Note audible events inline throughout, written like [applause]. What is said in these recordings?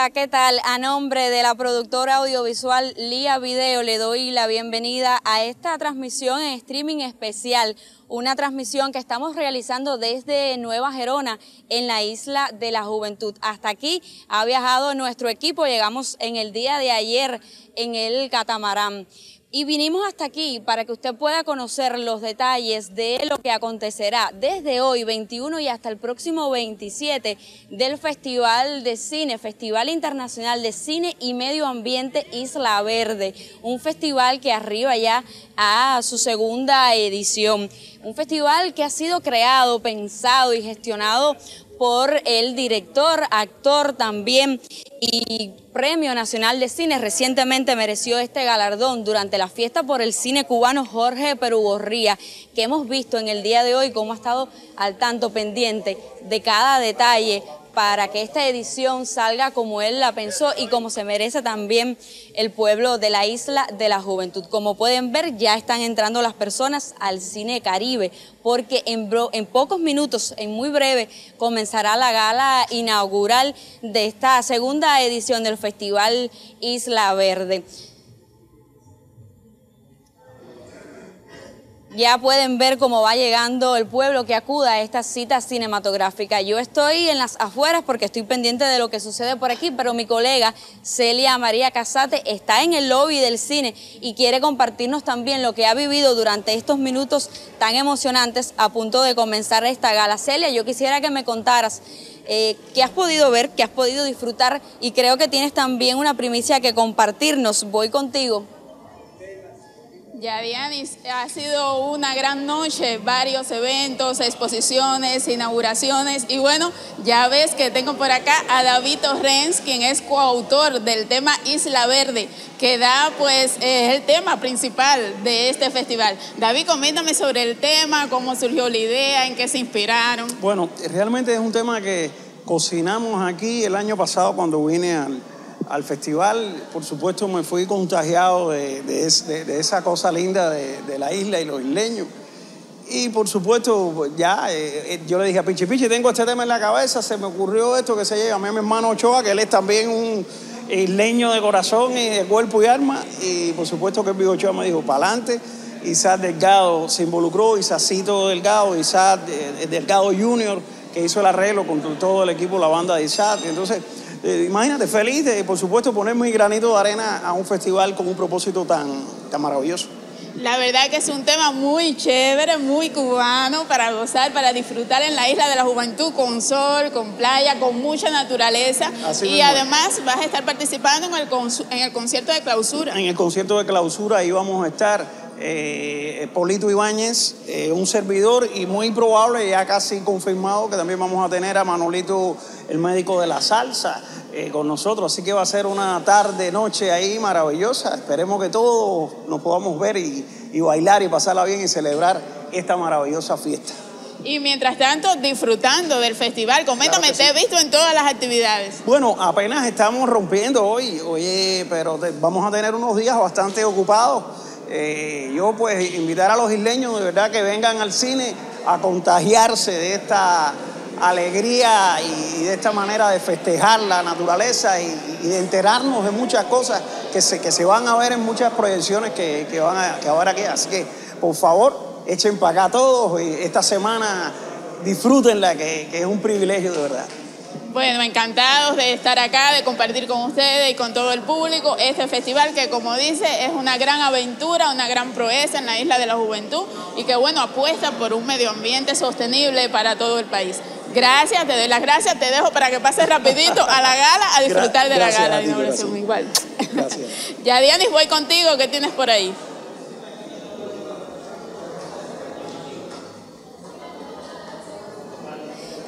Hola, ¿qué tal? A nombre de la productora audiovisual Lía Video le doy la bienvenida a esta transmisión en streaming especial, una transmisión que estamos realizando desde Nueva Gerona en la isla de la Juventud. Hasta aquí ha viajado nuestro equipo, llegamos en el día de ayer en el catamarán. Y vinimos hasta aquí para que usted pueda conocer los detalles de lo que acontecerá desde hoy 21 y hasta el próximo 27 del Festival de Cine, Festival Internacional de Cine y Medio Ambiente Isla Verde, un festival que arriba ya a su segunda edición, un festival que ha sido creado, pensado y gestionado por el director, actor también y Premio Nacional de Cine. Recientemente mereció este galardón durante la fiesta por el cine cubano Jorge Perugorría, que hemos visto en el día de hoy cómo ha estado al tanto pendiente de cada detalle para que esta edición salga como él la pensó y como se merece también el pueblo de la isla de la juventud. Como pueden ver, ya están entrando las personas al cine Caribe, porque en, en pocos minutos, en muy breve, comenzará la gala inaugural de esta segunda edición del Festival Isla Verde. Ya pueden ver cómo va llegando el pueblo que acuda a esta cita cinematográfica. Yo estoy en las afueras porque estoy pendiente de lo que sucede por aquí, pero mi colega Celia María Casate está en el lobby del cine y quiere compartirnos también lo que ha vivido durante estos minutos tan emocionantes a punto de comenzar esta gala. Celia, yo quisiera que me contaras eh, qué has podido ver, qué has podido disfrutar y creo que tienes también una primicia que compartirnos. Voy contigo. Ya, Dianis, ha sido una gran noche, varios eventos, exposiciones, inauguraciones y bueno, ya ves que tengo por acá a David Torrens, quien es coautor del tema Isla Verde, que da pues es el tema principal de este festival. David, coméntame sobre el tema, cómo surgió la idea, en qué se inspiraron. Bueno, realmente es un tema que cocinamos aquí el año pasado cuando vine al al festival, por supuesto, me fui contagiado de, esa cosa linda de, la isla y los isleños. Y por supuesto, pues, ya eh, eh, yo le dije a Pichi, Pichi, tengo este tema en la cabeza, se me ocurrió esto que se llega a mi hermano Ochoa, que él es también un isleño de corazón y de cuerpo y alma. Y por supuesto que el Ochoa me dijo, para adelante. Isaac Delgado se involucró, Isaacito Delgado, Isaac eh, Delgado Junior, que hizo el arreglo con todo el equipo, la banda de Isaac. Entonces, eh, imagínate, feliz de, por supuesto, poner mi granito de arena a un festival con un propósito tan, tan maravilloso. La verdad que es un tema muy chévere, muy cubano para gozar, para disfrutar en la isla de la juventud con sol, con playa, con mucha naturaleza. y además vas a estar participando en el, en el concierto de clausura. En el concierto de clausura ahí vamos a estar eh, Polito Ibáñez, eh, un servidor y muy probable, ya casi confirmado, que también vamos a tener a Manolito, el médico de la salsa, eh, con nosotros. Así que va a ser una tarde, noche ahí maravillosa. Esperemos que todos nos podamos ver y, bailar y pasarla bien y celebrar esta maravillosa fiesta. Y mientras tanto, disfrutando del festival, coméntame, te he visto en todas las actividades. Bueno, apenas estamos rompiendo hoy, oye, pero vamos a tener unos días bastante ocupados eh, yo pues invitar a los isleños de verdad que vengan al cine a contagiarse de esta alegría y de esta manera de festejar la naturaleza y, de enterarnos de muchas cosas que se, que se van a ver en muchas proyecciones que, que van a, que ahora aquí. Así que, por favor, echen para acá todos y esta semana disfrútenla, que, que es un privilegio de verdad. Bueno, encantados de estar acá, de compartir con ustedes y con todo el público este festival que, como dice, es una gran aventura, una gran proeza en la Isla de la Juventud y que, bueno, apuesta por un medio ambiente sostenible para todo el país. Gracias, te doy las gracias, te dejo para que pases rapidito a la gala a disfrutar de la gala de inauguración. Igual. Gracias. [laughs] ya, Dianis, voy contigo, ¿qué tienes por ahí?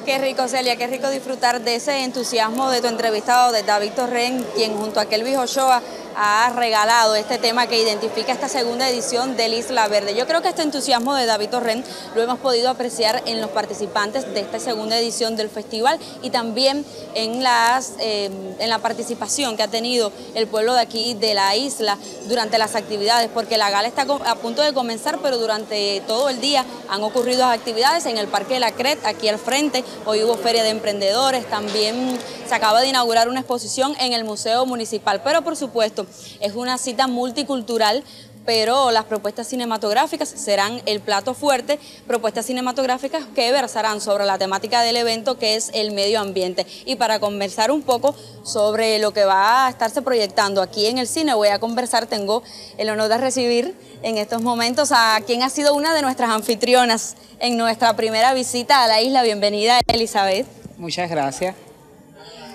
Qué rico, Celia, qué rico disfrutar de ese entusiasmo de tu entrevistado, de David Torren, quien junto a Kelvis Ochoa ha regalado este tema que identifica esta segunda edición del Isla Verde. Yo creo que este entusiasmo de David Torren lo hemos podido apreciar en los participantes de esta segunda edición del festival y también en, las, eh, en la participación que ha tenido el pueblo de aquí, de la isla, durante las actividades, porque la gala está a punto de comenzar, pero durante todo el día han ocurrido actividades en el Parque de la Cret, aquí al frente, hoy hubo feria de emprendedores, también se acaba de inaugurar una exposición en el Museo Municipal, pero por supuesto es una cita multicultural pero las propuestas cinematográficas serán el plato fuerte, propuestas cinematográficas que versarán sobre la temática del evento que es el medio ambiente. Y para conversar un poco sobre lo que va a estarse proyectando aquí en el cine, voy a conversar, tengo el honor de recibir en estos momentos a quien ha sido una de nuestras anfitrionas en nuestra primera visita a la isla. Bienvenida, Elizabeth. Muchas gracias.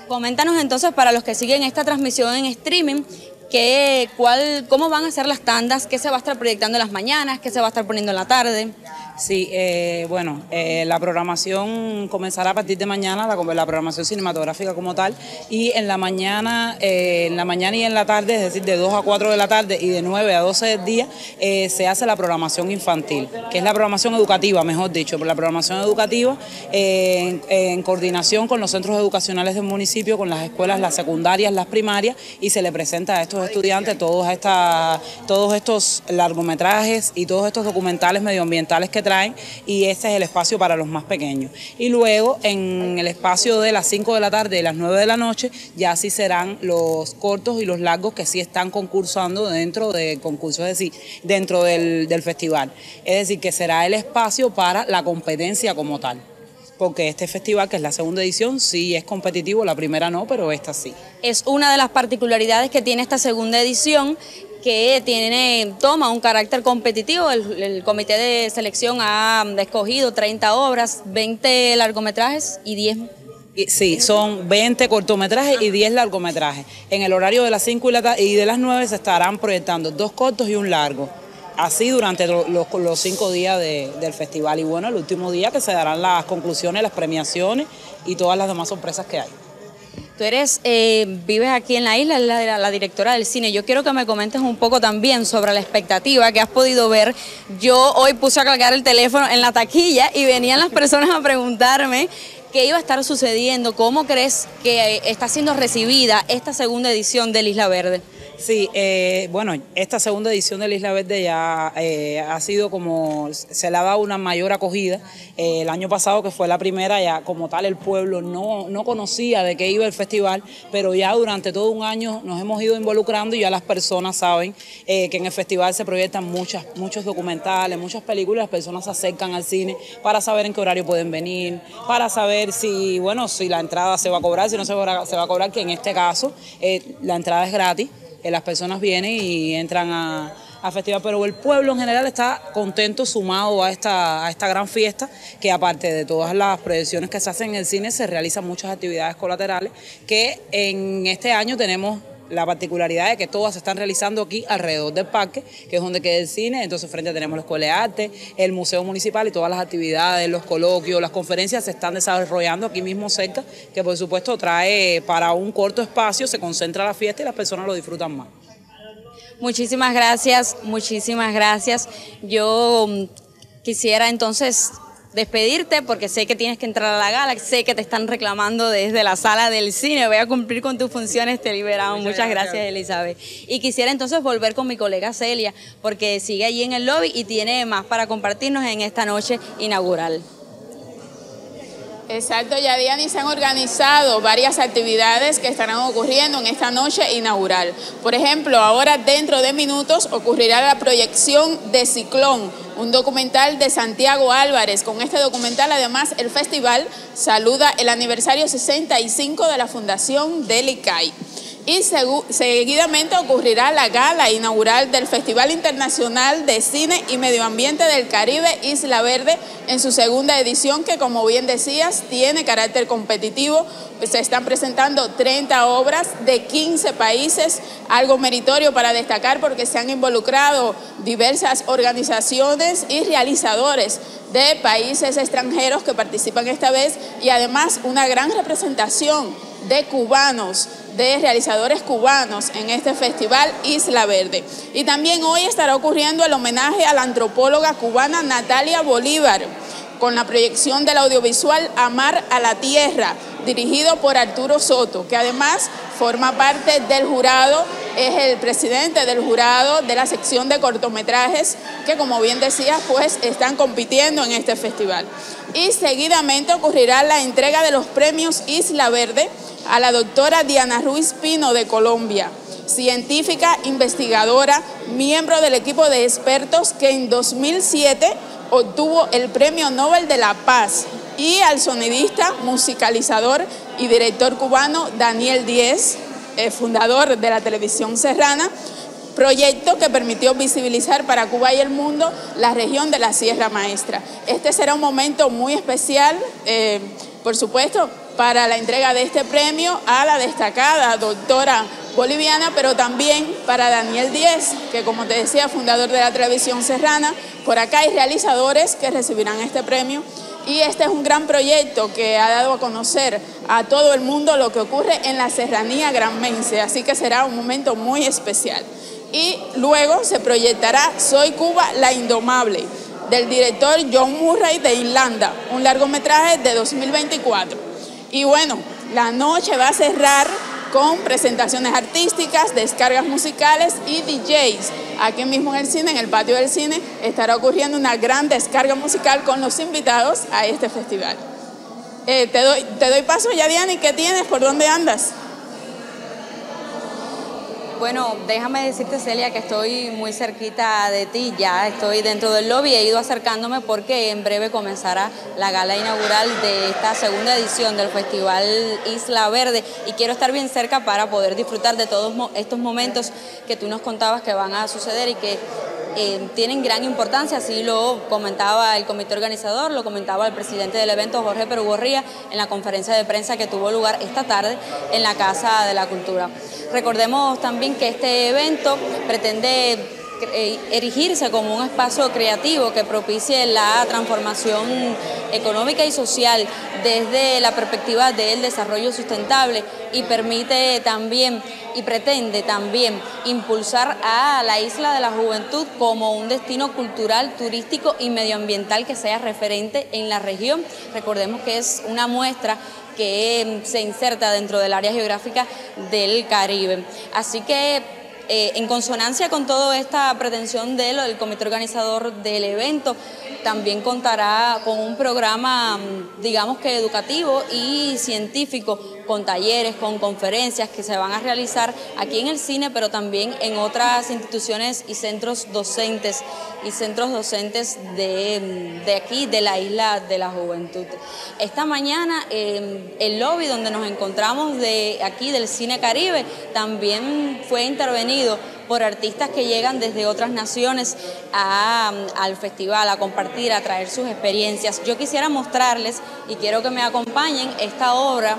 Coméntanos entonces para los que siguen esta transmisión en streaming, ¿Qué, cuál, ¿Cómo van a ser las tandas? ¿Qué se va a estar proyectando en las mañanas? ¿Qué se va a estar poniendo en la tarde? Sí, eh, bueno, eh, la programación comenzará a partir de mañana, la, la, programación cinematográfica como tal, y en la mañana, eh, en la mañana y en la tarde, es decir, de 2 a 4 de la tarde y de 9 a 12 del día, se hace la programación infantil, que es la programación educativa, mejor dicho, la programación educativa en, coordinación con los centros educacionales del municipio, con las escuelas, las secundarias, las primarias, y se le presenta a estos estudiantes todos, todos estos largometrajes y todos estos documentales medioambientales que y este es el espacio para los más pequeños. Y luego en el espacio de las 5 de la tarde y las 9 de la noche ya sí serán los cortos y los largos que sí están concursando dentro del concurso, es decir, dentro del festival. Es decir, que será el espacio para la competencia como tal porque este festival, que es la segunda edición, sí es competitivo, la primera no, pero esta sí. Es una de las particularidades que tiene esta segunda edición que tiene, toma un carácter competitivo. El, comité de selección ha escogido 30 obras, 20 largometrajes y 10 Sí, son 20 cortometrajes y 10 largometrajes. En el horario de las 5 y, de las 9 se estarán proyectando dos cortos y un largo. Así durante los, los cinco días del festival. Y bueno, el último día que se darán las conclusiones, las premiaciones y todas las demás sorpresas que hay. Tú eres, eh, vives aquí en la isla, la, la directora del cine. Yo quiero que me comentes un poco también sobre la expectativa que has podido ver. Yo hoy puse a cargar el teléfono en la taquilla y venían las personas a preguntarme qué iba a estar sucediendo, cómo crees que está siendo recibida esta segunda edición del Isla Verde. Sí, eh, bueno, esta segunda edición de la Isla Verde ya eh, ha sido como, se le ha dado una mayor acogida. Eh, el año pasado, que fue la primera, ya como tal el pueblo no, no conocía de qué iba el festival, pero ya durante todo un año nos hemos ido involucrando y ya las personas saben que en el festival se proyectan muchas, muchos documentales, muchas películas, las personas se acercan al cine para saber en qué horario pueden venir, para saber si, bueno, si la entrada se va a cobrar, si no se va a cobrar, que en este caso la entrada es gratis las personas vienen y entran a, festival, pero el pueblo en general está contento, sumado a esta, a esta gran fiesta, que aparte de todas las proyecciones que se hacen en el cine, se realizan muchas actividades colaterales, que en este año tenemos la particularidad de que todas se están realizando aquí alrededor del parque, que es donde queda el cine, entonces frente tenemos la Escuela de Arte, el Museo Municipal y todas las actividades, los coloquios, las conferencias se están desarrollando aquí mismo cerca, que por supuesto trae para un corto espacio, se concentra la fiesta y las personas lo disfrutan más. Muchísimas gracias, muchísimas gracias. Yo mm, quisiera entonces despedirte porque sé que tienes que entrar a la gala, sé que te están reclamando desde la sala del cine, voy a cumplir con tus funciones, te liberamos. Muchas, gracias, Elizabeth. Y quisiera entonces volver con mi colega Celia porque sigue allí en el lobby y tiene más para compartirnos en esta noche inaugural. Exacto, ya Diani se han organizado varias actividades que estarán ocurriendo en esta noche inaugural. Por ejemplo, ahora dentro de minutos ocurrirá la proyección de Ciclón, un documental de Santiago Álvarez. Con este documental, además, el festival saluda el aniversario 65 de la Fundación Delicay y seguidamente ocurrirá la gala inaugural del Festival Internacional de Cine y Medio Ambiente del Caribe Isla Verde en su segunda edición que como bien decías tiene carácter competitivo. Se están presentando 30 obras de 15 países, algo meritorio para destacar porque se han involucrado diversas organizaciones y realizadores de países extranjeros que participan esta vez y además una gran representación de cubanos, de realizadores cubanos en este festival Isla Verde. Y también hoy estará ocurriendo el homenaje a la antropóloga cubana Natalia Bolívar con la proyección del audiovisual Amar a la Tierra, dirigido por Arturo Soto, que además forma parte del jurado, es el presidente del jurado de la sección de cortometrajes que, como bien decía, pues están compitiendo en este festival. Y seguidamente ocurrirá la entrega de los premios Isla Verde a la doctora Diana Ruiz Pino de Colombia, científica, investigadora, miembro del equipo de expertos que en 2007 obtuvo el Premio Nobel de la Paz y al sonidista, musicalizador y director cubano Daniel Díez, eh, fundador de la televisión serrana, proyecto que permitió visibilizar para Cuba y el mundo la región de la Sierra Maestra. Este será un momento muy especial, eh, por supuesto, para la entrega de este premio a la destacada doctora boliviana, pero también para Daniel Díez, que como te decía, fundador de la televisión serrana. Por acá hay realizadores que recibirán este premio y este es un gran proyecto que ha dado a conocer a todo el mundo lo que ocurre en la serranía granmense, así que será un momento muy especial. Y luego se proyectará Soy Cuba, la Indomable, del director John Murray de Irlanda, un largometraje de 2024. Y bueno, la noche va a cerrar con presentaciones artísticas, descargas musicales y DJs. Aquí mismo en el cine, en el patio del cine, estará ocurriendo una gran descarga musical con los invitados a este festival. Eh, te, doy, paso ya, Diana, ¿qué tienes? ¿Por dónde andas? Bueno, déjame decirte, Celia, que estoy muy cerquita de ti, ya estoy dentro del lobby, he ido acercándome porque en breve comenzará la gala inaugural de esta segunda edición del Festival Isla Verde. Y quiero estar bien cerca para poder disfrutar de todos estos momentos que tú nos contabas que van a suceder y que eh, tienen gran importancia, así lo comentaba el comité organizador, lo comentaba el presidente del evento, Jorge Perugorría, en la conferencia de prensa que tuvo lugar esta tarde en la Casa de la Cultura. Recordemos también que este evento pretende erigirse como un espacio creativo que propicie la transformación económica y social desde la perspectiva del desarrollo sustentable y permite también y pretende también impulsar a la isla de la juventud como un destino cultural, turístico y medioambiental que sea referente en la región. Recordemos que es una muestra que se inserta dentro del área geográfica del Caribe. Así que eh, en consonancia con toda esta pretensión del comité organizador del evento, también contará con un programa, digamos que educativo y científico con talleres, con conferencias que se van a realizar aquí en el cine, pero también en otras instituciones y centros docentes y centros docentes de, aquí, de la isla de la juventud. Esta mañana el lobby donde nos encontramos de aquí del Cine Caribe también fue intervenido por artistas que llegan desde otras naciones al festival, a compartir, a traer sus experiencias. Yo quisiera mostrarles y quiero que me acompañen esta obra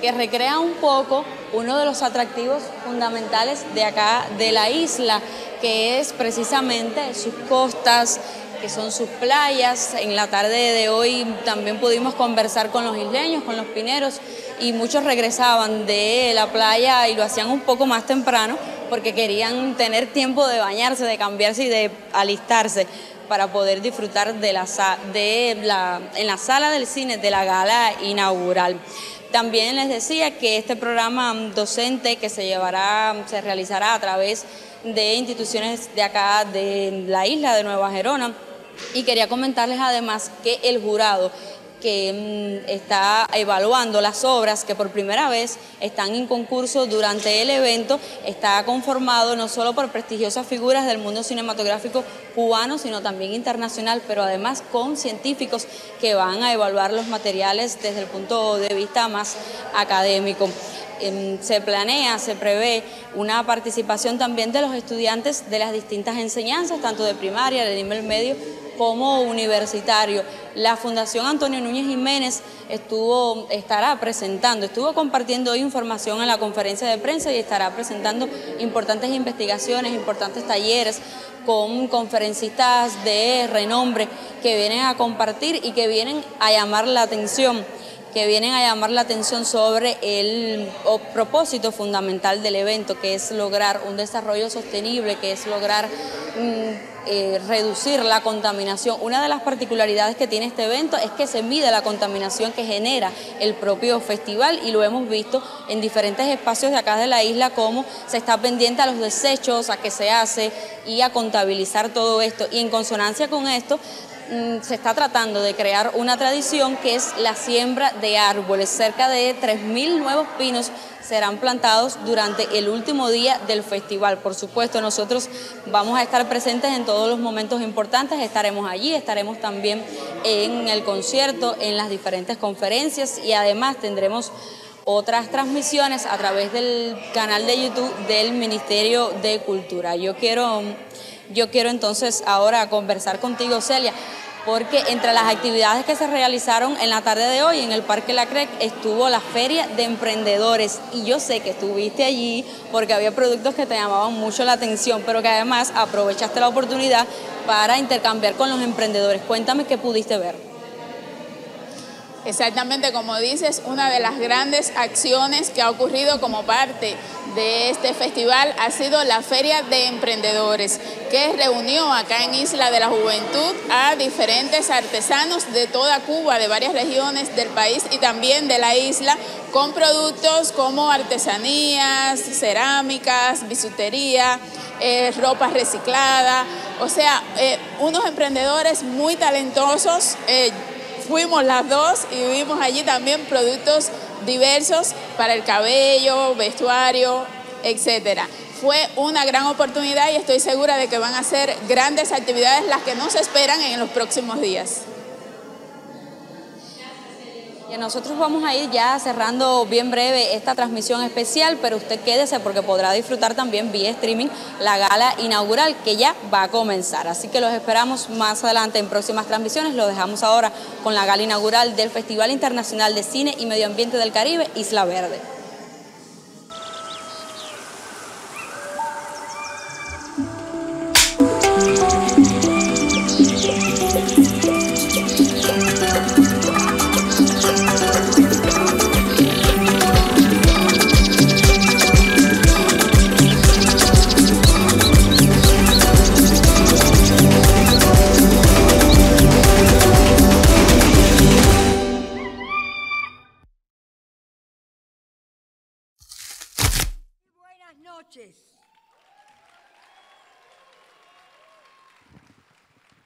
que recrea un poco uno de los atractivos fundamentales de acá, de la isla, que es precisamente sus costas, que son sus playas. En la tarde de hoy también pudimos conversar con los isleños, con los pineros, y muchos regresaban de la playa y lo hacían un poco más temprano porque querían tener tiempo de bañarse, de cambiarse y de alistarse para poder disfrutar de la, de la, en la sala del cine de la gala inaugural. También les decía que este programa docente que se llevará, se realizará a través de instituciones de acá de la isla de Nueva Gerona. Y quería comentarles además que el jurado que mm, está evaluando las obras que por primera vez están en concurso durante el evento. Está conformado no solo por prestigiosas figuras del mundo cinematográfico cubano, sino también internacional, pero además con científicos que van a evaluar los materiales desde el punto de vista más académico em, se planea, se prevé una participación también de los estudiantes de las distintas enseñanzas, tanto de primaria, de nivel medio como universitario. La Fundación Antonio Núñez Jiménez estuvo, estará presentando, estuvo compartiendo información en la conferencia de prensa y estará presentando importantes investigaciones, importantes talleres con conferencistas de renombre que vienen a compartir y que vienen a llamar la atención que vienen a llamar la atención sobre el propósito fundamental del evento, que es lograr un desarrollo sostenible, que es lograr mm, eh, reducir la contaminación. Una de las particularidades que tiene este evento es que se mide la contaminación que genera el propio festival y lo hemos visto en diferentes espacios de acá de la isla, como se está pendiente a los desechos, a qué se hace y a contabilizar todo esto. Y en consonancia con esto, se está tratando de crear una tradición que es la siembra de árboles. Cerca de 3.000 nuevos pinos serán plantados durante el último día del festival. Por supuesto, nosotros vamos a estar presentes en todos los momentos importantes, estaremos allí, estaremos también en el concierto, en las diferentes conferencias y además tendremos otras transmisiones a través del canal de YouTube del Ministerio de Cultura. Yo quiero yo quiero entonces ahora conversar contigo, Celia, porque entre las actividades que se realizaron en la tarde de hoy en el Parque La Crec estuvo la Feria de Emprendedores y yo sé que estuviste allí porque había productos que te llamaban mucho la atención, pero que además aprovechaste la oportunidad para intercambiar con los emprendedores. Cuéntame qué pudiste ver. Exactamente como dices, una de las grandes acciones que ha ocurrido como parte de este festival ha sido la Feria de Emprendedores, que reunió acá en Isla de la Juventud a diferentes artesanos de toda Cuba, de varias regiones del país y también de la isla, con productos como artesanías, cerámicas, bisutería, eh, ropa reciclada, o sea, eh, unos emprendedores muy talentosos. Eh, fuimos las dos y vimos allí también productos diversos para el cabello, vestuario, etcétera. Fue una gran oportunidad y estoy segura de que van a ser grandes actividades las que nos esperan en los próximos días. Nosotros vamos a ir ya cerrando bien breve esta transmisión especial, pero usted quédese porque podrá disfrutar también vía streaming la gala inaugural que ya va a comenzar. Así que los esperamos más adelante en próximas transmisiones. Lo dejamos ahora con la gala inaugural del Festival Internacional de Cine y Medio Ambiente del Caribe, Isla Verde.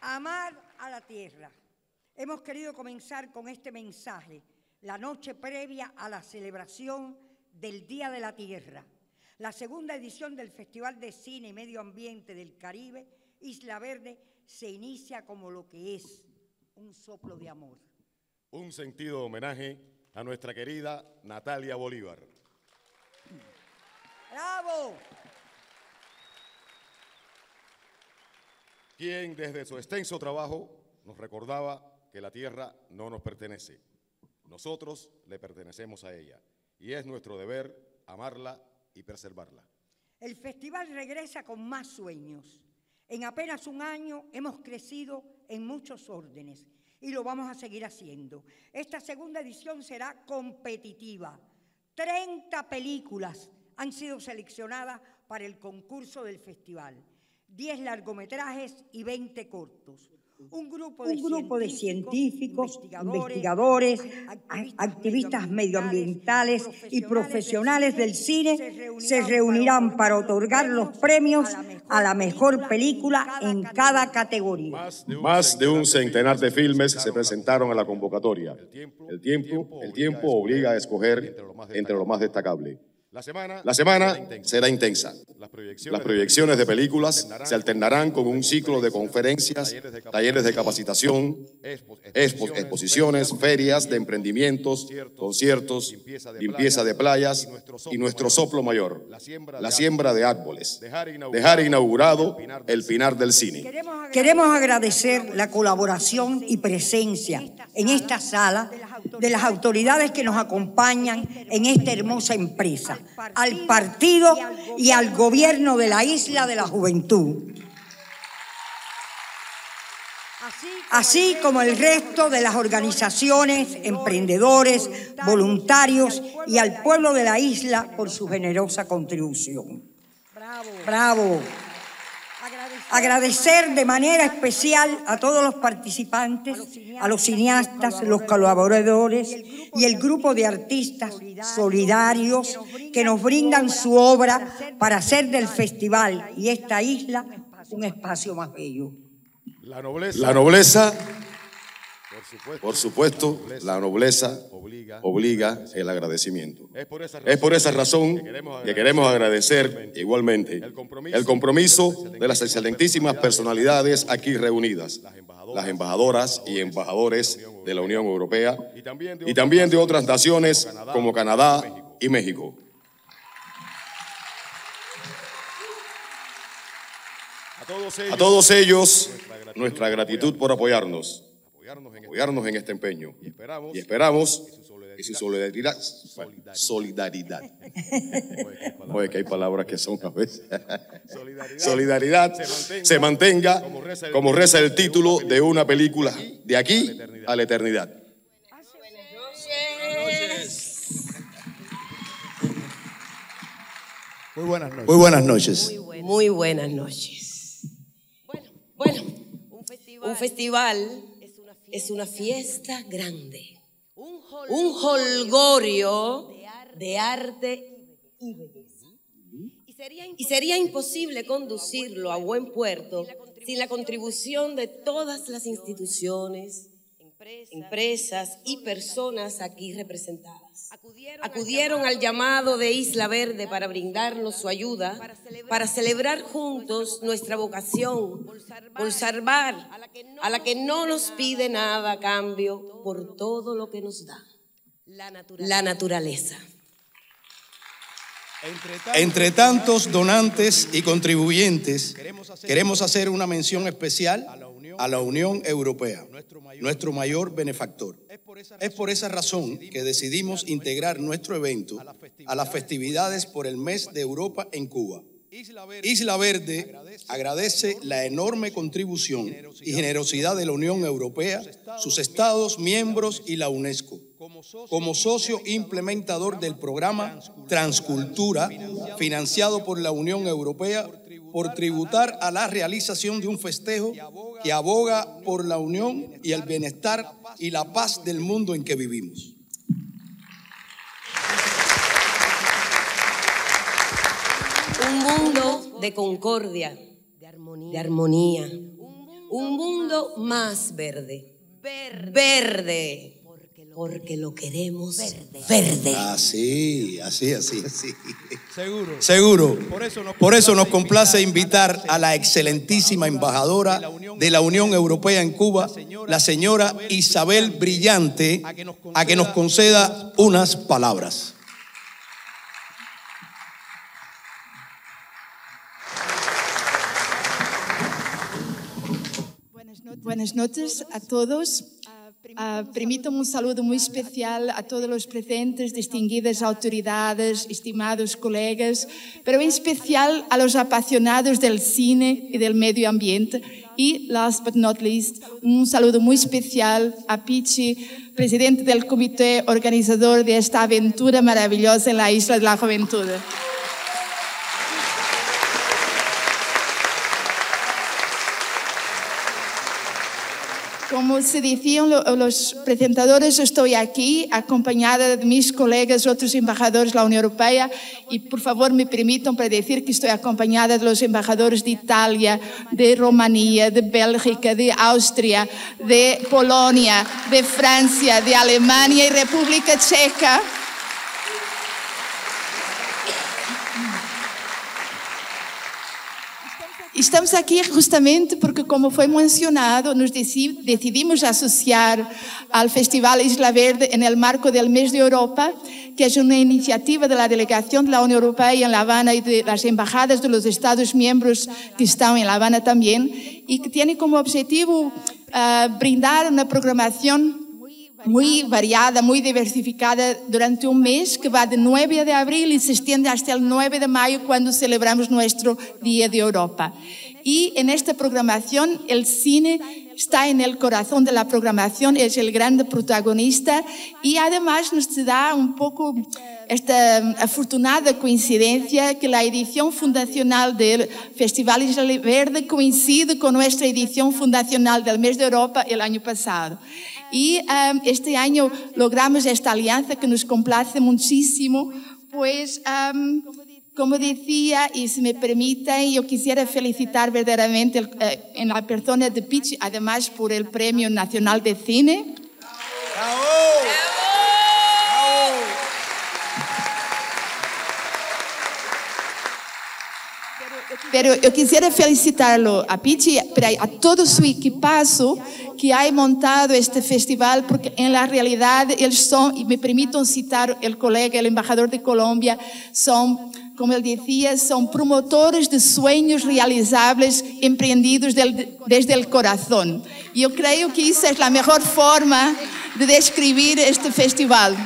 Amar a la tierra. Hemos querido comenzar con este mensaje, la noche previa a la celebración del Día de la Tierra. La segunda edición del Festival de Cine y Medio Ambiente del Caribe, Isla Verde, se inicia como lo que es, un soplo de amor. Un sentido homenaje a nuestra querida Natalia Bolívar. ¡Bravo! quien desde su extenso trabajo nos recordaba que la tierra no nos pertenece. Nosotros le pertenecemos a ella y es nuestro deber amarla y preservarla. El festival regresa con más sueños. En apenas un año hemos crecido en muchos órdenes y lo vamos a seguir haciendo. Esta segunda edición será competitiva. 30 películas han sido seleccionadas para el concurso del festival. 10 largometrajes y 20 cortos. Un grupo de, científicos, investigadores, activistas medioambientales y profesionales del cine se reunirán para otorgar los premios a la mejor película en cada categoría. Más de un centenar de filmes se presentaron a la convocatoria. El tiempo, el tiempo obliga a escoger entre lo más destacable. La semana, será intensa. Las proyecciones, de películas se alternarán con un ciclo de conferencias, talleres de capacitación, exposiciones, ferias de emprendimientos, conciertos, limpieza de playas y nuestro soplo mayor, la siembra de árboles. Dejar inaugurado el Pinar del Cine. Queremos agradecer la colaboración y presencia en esta sala de las autoridades que nos acompañan en esta hermosa empresa, al partido y al gobierno de la isla de la juventud. así como el resto de las organizaciones, emprendedores, voluntarios y al pueblo de la isla por su generosa contribución. Bravo. Agradecer de manera especial a todos los participantes, a los cineastas, los colaboradores y el grupo de artistas solidarios que nos brindan su obra para hacer del festival y esta isla un espacio más bello. La nobleza, por supuesto, la nobleza obliga el agradecimiento. Es por esa razón que queremos agradecer igualmente el compromiso de las excelentísimas personalidades aquí reunidas, las embajadoras y embajadores de la Unión Europea y también de otras naciones como Canadá y México. A todos ellos, nuestra gratitud por apoyarnos, apoyarnos en este empeño. Y esperamos que su solidaridad, solidaridad, [laughs] oye que hay palabras que son a veces, solidaridad se mantenga como reza el título de una película, de aquí a la eternidad. Muy buenas noches. Muy buenas noches. Muy buenas noches. Bueno, un festival, es una fiesta grande, un holgorio de arte y belleza. Y sería imposible conducirlo a buen puerto sin la contribución de todas las instituciones, empresas y personas aquí representadas. Acudieron al llamado de Isla Verde para brindarnos su ayuda, para celebrar juntos nuestra vocación, por salvar a la que no nos pide nada a cambio por todo lo que nos da, la naturaleza. Entre tantos donantes y contribuyentes, queremos hacer una mención especial a la Unión Europea, nuestro mayor benefactor. Es por esa razón que decidimos integrar nuestro evento a las festividades por el mes de Europa en Cuba. Isla Verde agradece la enorme contribución y generosidad de la Unión Europea, sus Estados miembros y la UNESCO. Como socio implementador del programa Transcultura, financiado por la Unión Europea, por tributar a la realización de un festejo que aboga por la unión y el bienestar y la paz del mundo en que vivimos. Un mundo de concordia, de armonía, un mundo más verde, verde porque lo queremos verde. Así, así, así, así. Seguro. Seguro. Por eso, nos, complace invitar a la excelentísima embajadora de la Unión Europea en Cuba, la señora Isabel Brillante, a que nos conceda unas palabras. Buenas noches a todos. Uh, Permitam un saludo muy especial a todos los presentes, distinguidas autoridades, estimados colegas, pero en especial a los apasionados del cine y del medio ambiente. Y, last but not least, un saludo muy especial a Pichi, presidente del comité organizador de esta aventura maravillosa en la Isla de la Juventud. Como se decían los presentadores, estoy aquí acompañada de mis colegas, otros embajadores de la Unión Europea, y por favor me permitan para decir que estoy acompañada de los embajadores de Italia, de Rumanía, de Bélgica, de Austria, de Polonia, de Francia, de Alemania y República Checa. Estamos aqui justamente porque, como foi mencionado, nos decidimos associar ao Festival Isla Verde no marco do Mês de Europa, que é uma iniciativa da delegação da União Europeia em La Habana e das embajadas dos Estados-membros que estão em La Habana também, e que tem como objetivo uh, brindar uma programação muy variada, muy diversificada durante un mes que va de 9 de abril y se extiende hasta el 9 de mayo cuando celebramos nuestro Día de Europa. Y en esta programación el cine está en el corazón de la programación, es el gran protagonista y además nos da un poco esta afortunada coincidencia que la edición fundacional del Festival Isla Verde coincide con nuestra edición fundacional del Mes de Europa el año pasado. Y um, este año logramos esta alianza que nos complace muchísimo, pues um, como decía, y si me permiten, yo quisiera felicitar verdaderamente eh, en la persona de Pichi, además por el Premio Nacional de Cine. Pero yo quisiera felicitarlo a Pichi, a todo su equipazo que ha montado este festival, porque en la realidad ellos son, y me permito citar el colega, el embajador de Colombia, son como él decía, son promotores de sueños realizables emprendidos del, desde el corazón. Yo creo que esa es la mejor forma de describir este festival.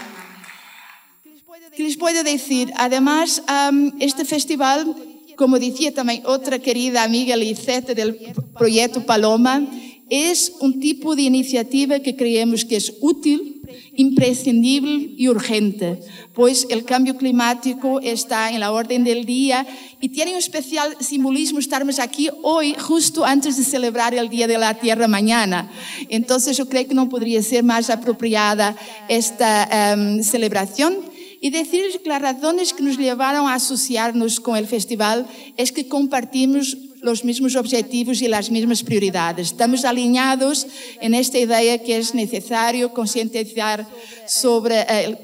¿Qué les puedo decir? Además, um, este festival, como decía también otra querida amiga Lisette del proyecto Paloma, es un tipo de iniciativa que creemos que es útil, imprescindible y urgente, pues el cambio climático está en la orden del día y tiene un especial simbolismo estarmos aquí hoy, justo antes de celebrar el Día de la Tierra mañana. Entonces yo creo que no podría ser más apropiada esta um, celebración. Y decirles que las razones que nos llevaron a asociarnos con el festival es que compartimos los mismos objetivos y las mismas prioridades. Estamos alineados en esta que es necesario concientizar sobre el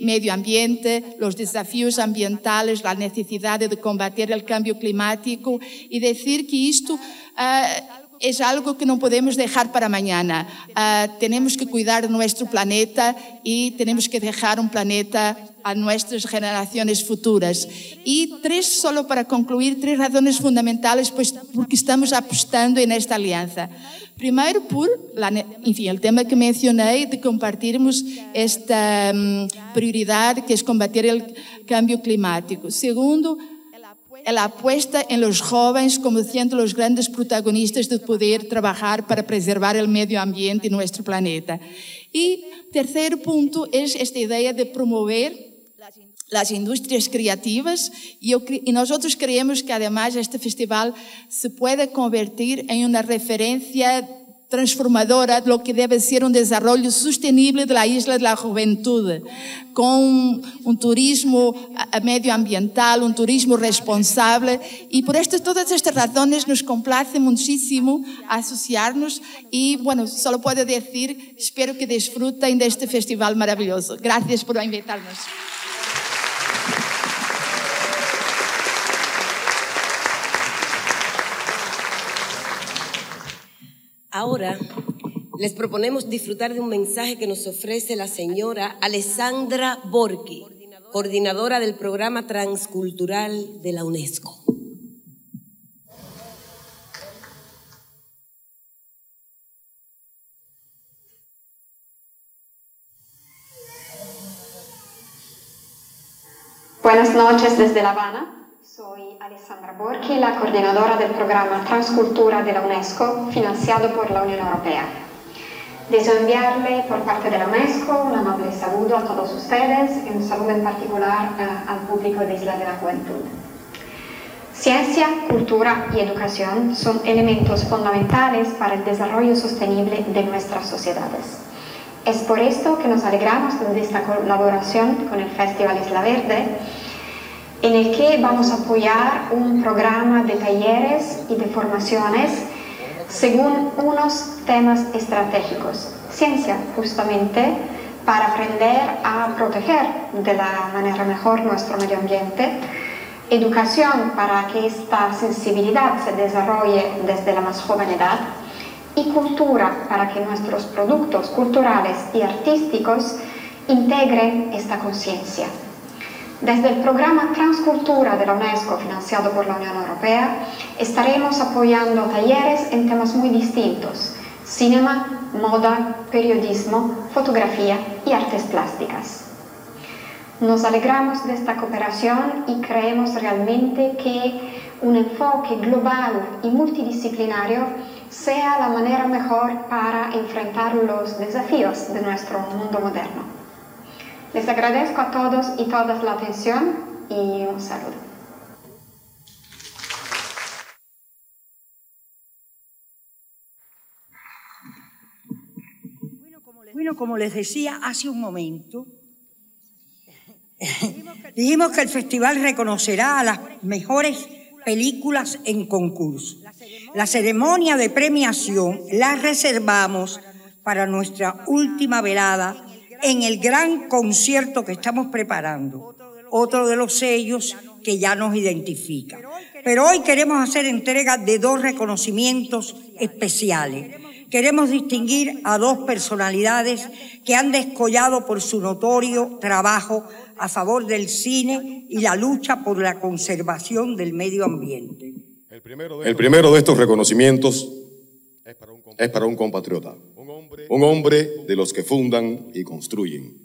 medio ambiente, los desafíos ambientales, la necesidad de combatir el cambio climático y decir que esto uh, es algo que no podemos dejar para mañana. Uh, que cuidar nuestro planeta y tenemos que dejar un planeta a nuestras generaciones futuras. Y tres, solo para concluir, tres razones fundamentales, pues porque estamos apostando en esta alianza. Primero, por, enfim, el tema que mencioné de compartirmos esta um, prioridad que es combatir el cambio climático. Segundo, la apuesta en los jóvenes como siendo los grandes protagonistas de poder trabajar para preservar el medio ambiente y nuestro planeta. Y tercer punto es esta idea de promover las industrias creativas y, yo, y, nosotros creemos que además este festival se puede convertir en una referencia transformadora de lo que debe ser un desarrollo sostenible de la isla de la juventud, con un turismo medioambiental, un turismo responsable. Y por esto, todas estas razones nos complace muchísimo asociarnos y, bueno, solo puedo decir, espero que disfruten de este festival maravilloso. Gracias por invitarnos. Ahora les proponemos disfrutar de un mensaje que nos ofrece la señora Alessandra Borchi, coordinadora del programa transcultural de la UNESCO. Buenas noches desde La Habana. Soy Alessandra Borchi, la coordinadora del programa Transcultura de la UNESCO, financiado por la Unión Europea. Deseo enviarle por parte de la UNESCO un amable saludo a todos ustedes y un saludo en particular uh, al público de Isla de la Juventud. Ciencia, cultura y educación son elementos fundamentales para el desarrollo sostenible de nuestras sociedades. Es por esto que nos alegramos de esta colaboración con el Festival Isla Verde en el que vamos a apoyar un programa de talleres y de formaciones según unos temas estratégicos. Ciencia, justamente, para aprender a proteger de la manera mejor nuestro medio ambiente. Educación, para que esta sensibilidad se desarrolle desde la más joven edad. Y cultura, para que nuestros productos culturales y artísticos integren esta conciencia. Desde el programa Transcultura de la UNESCO, financiado por la Unión Europea, estaremos apoyando talleres en temas muy distintos, cinema, moda, periodismo, fotografía y artes plásticas. Nos alegramos de esta cooperación y creemos realmente que un enfoque global y multidisciplinario sea la manera mejor para enfrentar los desafíos de nuestro mundo moderno. Les agradezco a todos y todas la atención y un saludo. Bueno, como les decía hace un momento, [laughs] dijimos que el festival reconocerá a las mejores películas en concurso. La ceremonia de premiación la reservamos para nuestra última velada en el gran concierto que estamos preparando, otro de los sellos que ya nos identifica. Pero hoy queremos hacer entrega de dos reconocimientos especiales. Queremos distinguir a dos personalidades que han descollado por su notorio trabajo a favor del cine y la lucha por la conservación del medio ambiente. El primero de estos reconocimientos es para un compatriota, un hombre de los que fundan y construyen.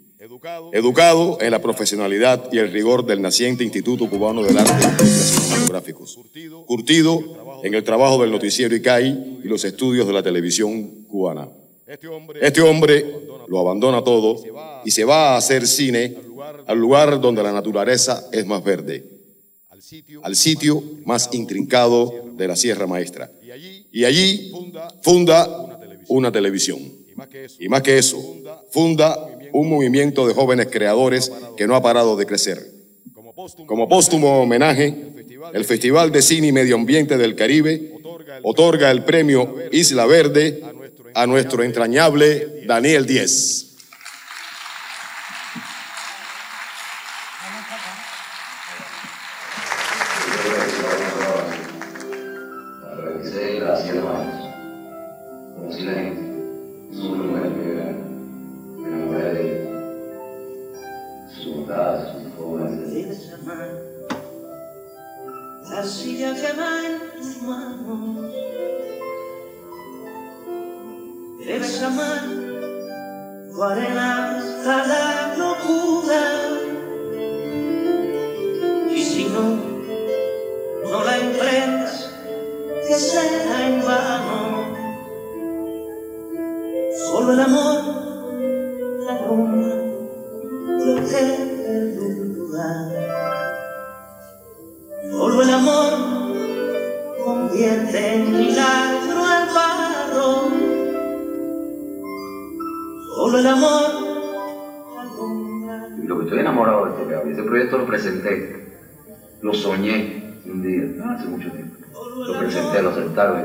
Educado en la profesionalidad y el rigor del naciente Instituto Cubano del Arte y Cinematográficos. Curtido en el trabajo del noticiero ICAI y los estudios de la televisión cubana. Este hombre lo abandona todo y se va a hacer cine al lugar donde la naturaleza es más verde, al sitio más intrincado de la Sierra Maestra. Y allí funda una televisión. Y más que eso, funda un movimiento de jóvenes creadores que no ha parado de crecer. Como póstumo homenaje, el Festival de Cine y Medio Ambiente del Caribe otorga el premio Isla Verde a nuestro entrañable Daniel Díez.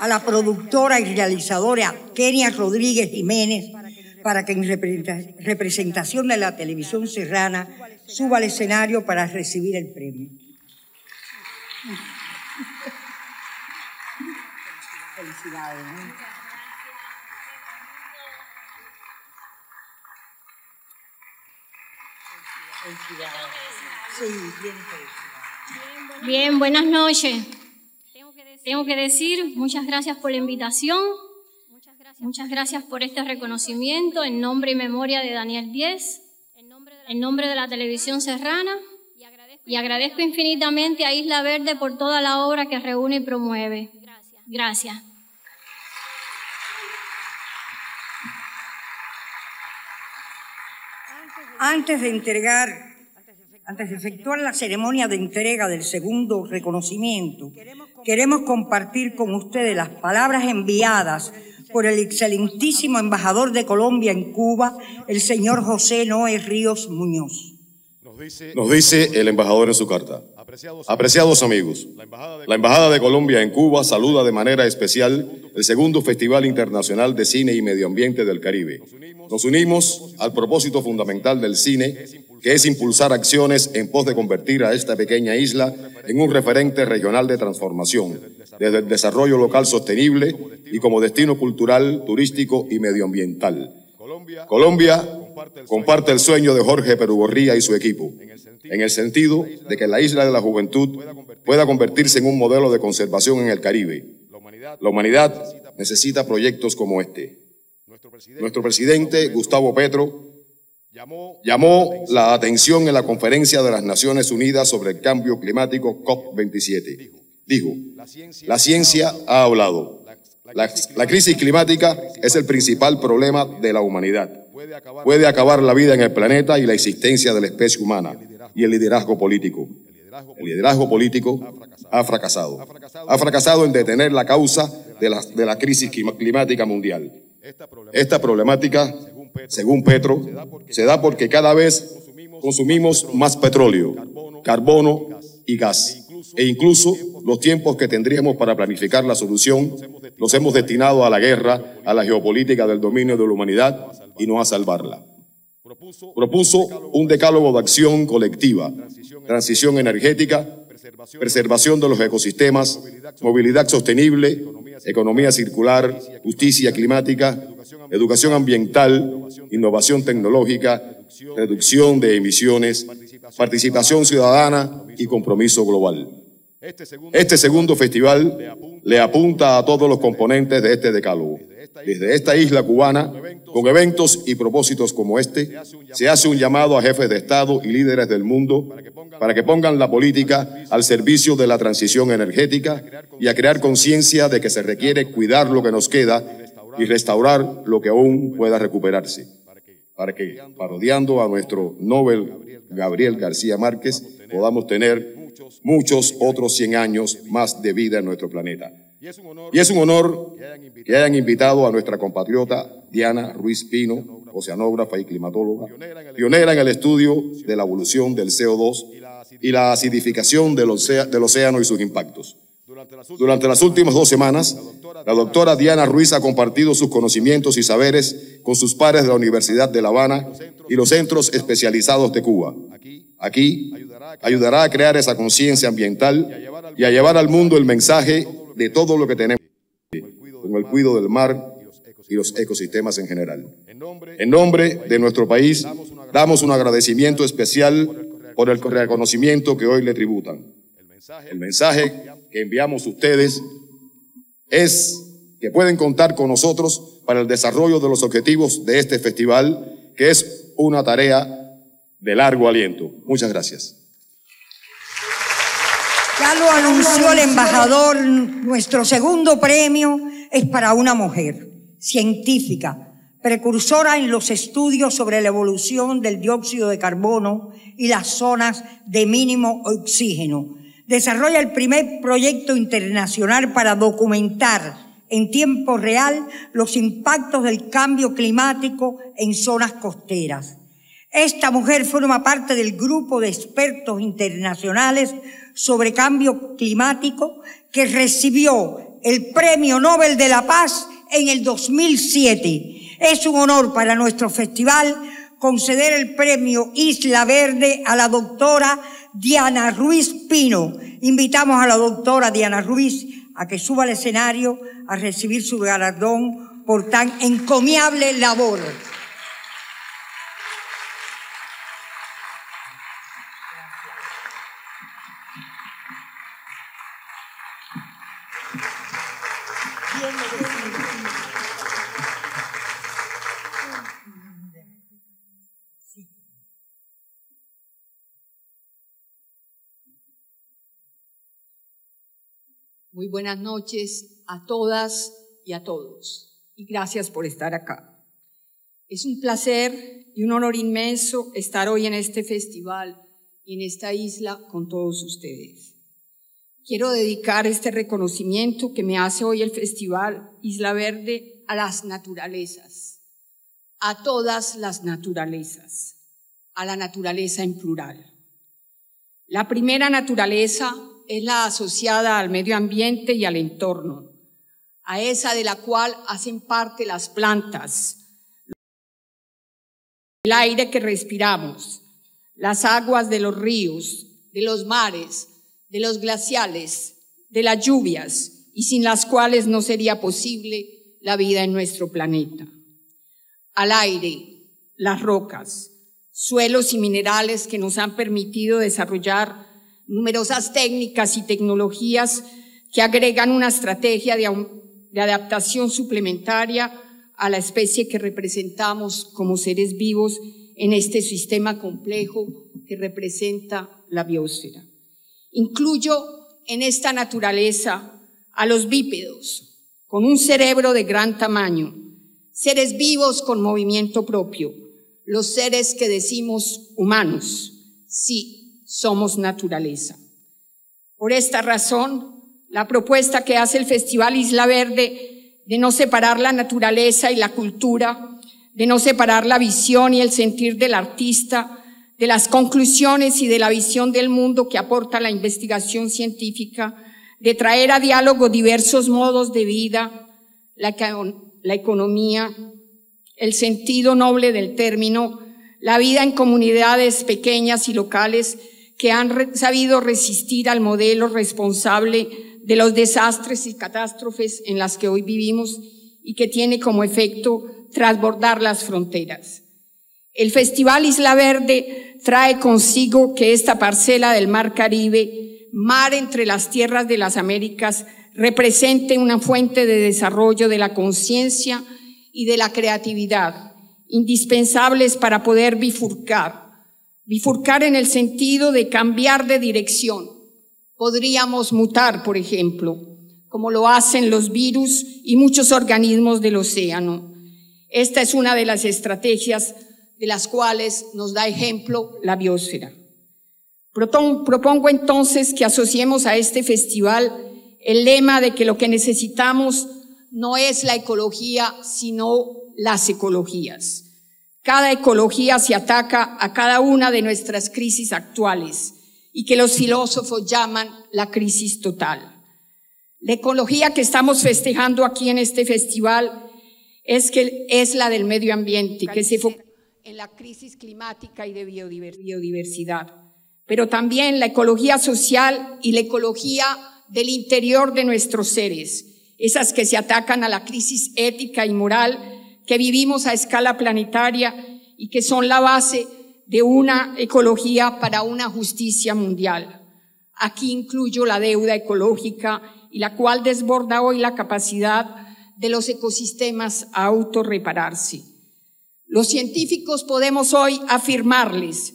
a la productora y realizadora Kenia Rodríguez Jiménez para que en representación de la televisión serrana suba al escenario para recibir el premio. Felicidades. Bien, buenas noches. Tengo que decir muchas gracias por la invitación, muchas gracias por este reconocimiento en nombre y memoria de Daniel Díez, en nombre de la televisión serrana. y agradezco infinitamente a Isla Verde por toda la obra que reúne y promueve. Gracias. Antes de entregar, antes de efectuar la ceremonia de entrega del segundo reconocimiento, queremos compartir con ustedes las palabras enviadas por el excelentísimo embajador de Colombia en Cuba, el señor José Noé Ríos Muñoz. Nos dice el embajador en su carta. Apreciados amigos, la Embajada de Colombia en Cuba saluda de manera especial el segundo Festival Internacional de Cine y Medio Ambiente del Caribe. Nos unimos al propósito fundamental del cine que es impulsar acciones en pos de convertir a esta pequeña isla en un referente regional de transformación, desde el desarrollo local sostenible y como destino cultural, turístico y medioambiental. Colombia comparte el sueño de Jorge Perugorría y su equipo, en el sentido de que la isla de la juventud pueda convertirse en un modelo de conservación en el Caribe. La humanidad necesita proyectos como este. Nuestro presidente, Gustavo Petro, llamó la atención en la conferencia de las Naciones Unidas sobre el cambio climático COP27. Dijo, la ciencia ha hablado. La, crisis climática es el principal problema de la humanidad. Puede acabar la vida en el planeta y la existencia de la especie humana y el liderazgo político. El liderazgo político ha fracasado. Ha fracasado en detener la causa de la, de la crisis climática mundial. Esta problemática, según Petro, se da porque cada vez consumimos más petróleo, carbono y gas. E incluso los tiempos que tendríamos para planificar la solución los hemos destinado a la guerra, a la geopolítica del dominio de la humanidad y no a salvarla. Propuso un decálogo de acción colectiva, transición energética, preservación de los ecosistemas, movilidad sostenible, economía circular, justicia climática, educación ambiental, innovación tecnológica, reducción de emisiones, participación ciudadana y compromiso global. Este segundo festival le apunta a todos los componentes de este decálogo. Desde esta isla cubana, con eventos y propósitos como este, se hace un llamado a jefes de Estado y líderes del mundo para que pongan la política al servicio de la transición energética y a crear conciencia de que se requiere cuidar lo que nos queda y restaurar lo que aún pueda recuperarse. Para que, parodiando a nuestro Nobel Gabriel García Márquez, podamos tener muchos otros 100 años más de vida en nuestro planeta. Y es un honor que hayan invitado a nuestra compatriota Diana Ruiz Pino, oceanógrafa y climatóloga, pionera en el estudio de la evolución del CO2 y la acidificación del, océano y sus impactos. Durante las últimas dos semanas, la doctora Diana Ruiz ha compartido sus conocimientos y saberes con sus pares de la Universidad de La Habana y los centros especializados de Cuba. Aquí ayudará a crear esa conciencia ambiental y a llevar al mundo el mensaje de todo lo que tenemos con el cuidado del mar y los ecosistemas en general. En nombre de nuestro país, damos un agradecimiento especial por el reconocimiento que hoy le tributan. El mensaje que enviamos ustedes es que pueden contar con nosotros para el desarrollo de los objetivos de este festival, que es una tarea de largo aliento. Muchas gracias. Ya lo anunció el embajador, nuestro segundo premio es para una mujer científica, precursora en los estudios sobre la evolución del dióxido de carbono y las zonas de mínimo oxígeno. Desarrolla el primer proyecto internacional para documentar en tiempo real los impactos del cambio climático en zonas costeras. Esta mujer forma parte del grupo de expertos internacionales sobre cambio climático que recibió el Premio Nobel de la Paz en el 2007. Es un honor para nuestro festival conceder el premio Isla Verde a la doctora Diana Ruiz Pino. Invitamos a la doctora Diana Ruiz a que suba al escenario a recibir su galardón por tan encomiable labor. Muy buenas noches a todas y a todos. Y gracias por estar acá. Es un placer y un honor inmenso estar hoy en este festival y en esta isla con todos ustedes. Quiero dedicar este reconocimiento que me hace hoy el Festival Isla Verde a las naturalezas, a todas las naturalezas, a la naturaleza en plural. La primera naturaleza es la asociada al medio ambiente y al entorno, a esa de la cual hacen parte las plantas, el aire que respiramos, las aguas de los ríos, de los mares, de los glaciales, de las lluvias, y sin las cuales no sería posible la vida en nuestro planeta. Al aire, las rocas, suelos y minerales que nos han permitido desarrollar numerosas técnicas y tecnologías que agregan una estrategia de, adaptación suplementaria a la especie que representamos como seres vivos en este sistema complejo que representa la biosfera. Incluyo en esta naturaleza a los bípedos, con un cerebro de gran tamaño, seres vivos con movimiento propio, los seres que decimos humanos. Sí, somos naturaleza. Por esta razón, la propuesta que hace el Festival Isla Verde de no separar la naturaleza y la cultura, de no separar la visión y el sentir del artista, de las conclusiones y de la visión del mundo que aporta la investigación científica, de traer a diálogo diversos modos de vida, la, la economía, el sentido noble del término, la vida en comunidades pequeñas y locales que han sabido resistir al modelo responsable de los desastres y catástrofes en las que hoy vivimos y que tiene como efecto transbordar las fronteras. El Festival Isla Verde trae consigo que esta parcela del Mar Caribe, mar entre las tierras de las Américas, represente una fuente de desarrollo de la conciencia y de la creatividad, indispensables para poder bifurcar. Bifurcar en el sentido de cambiar de dirección. Podríamos mutar, por ejemplo, como lo hacen los virus y muchos organismos del océano. Esta es una de las estrategias de las cuales nos da ejemplo la biosfera. Propongo entonces que asociemos a este festival el lema de que lo que necesitamos no es la ecología, sino las ecologías. Cada ecología se ataca a cada una de nuestras crisis actuales y que los filósofos llaman la crisis total. La ecología que estamos festejando aquí en este festival es que es la del medio ambiente, que se en la crisis climática y de biodiversidad, pero también la ecología social y la ecología del interior de nuestros seres, esas que se atacan a la crisis ética y moral que vivimos a escala planetaria y que son la base de una ecología para una justicia mundial. Aquí incluyo la deuda ecológica y la cual desborda hoy la capacidad de los ecosistemas a autorrepararse. Los científicos podemos hoy afirmarles,